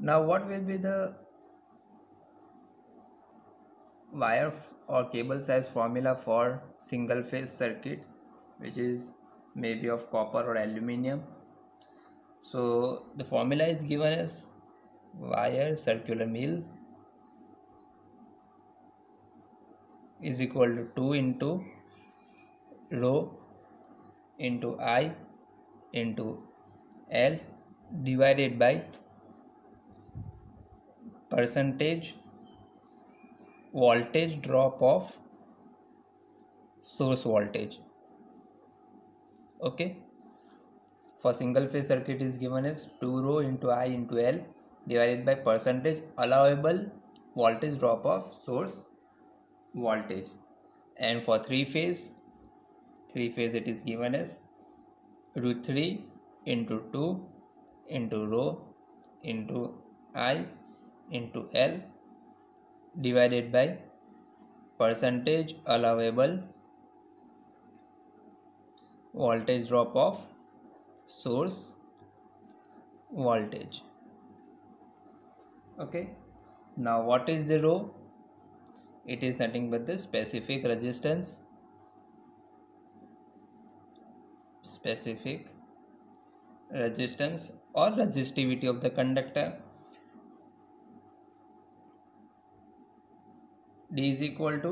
now what will be the wire or cable size formula for single phase circuit which is maybe of copper or aluminium? So the formula is given as wire circular mil is equal to 2 into rho into I into L divided by percentage voltage drop of source voltage. Okay. For single phase circuit is given as 2 rho into I into L divided by percentage allowable voltage drop of source voltage. And for three phase three phase it is given as root 3 into 2 into rho into I into L divided by percentage allowable voltage drop of source voltage. Okay. Now what is the rho? It is nothing but the specific resistance. Specific resistance or resistivity of the conductor d is equal to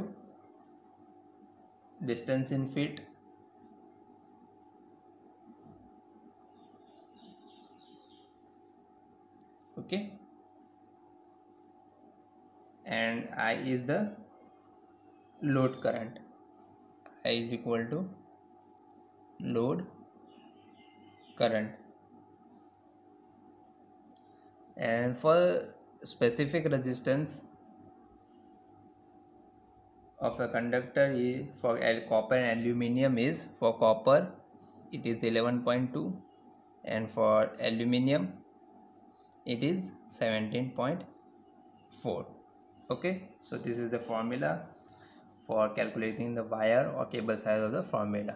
distance in feet. Okay. And i is the load current. I is equal to load current. And for specific resistance of a conductor for copper and aluminium is for copper it is 11.2 and for aluminium it is 17.4 okay so this is the formula for calculating the wire or cable size of the formula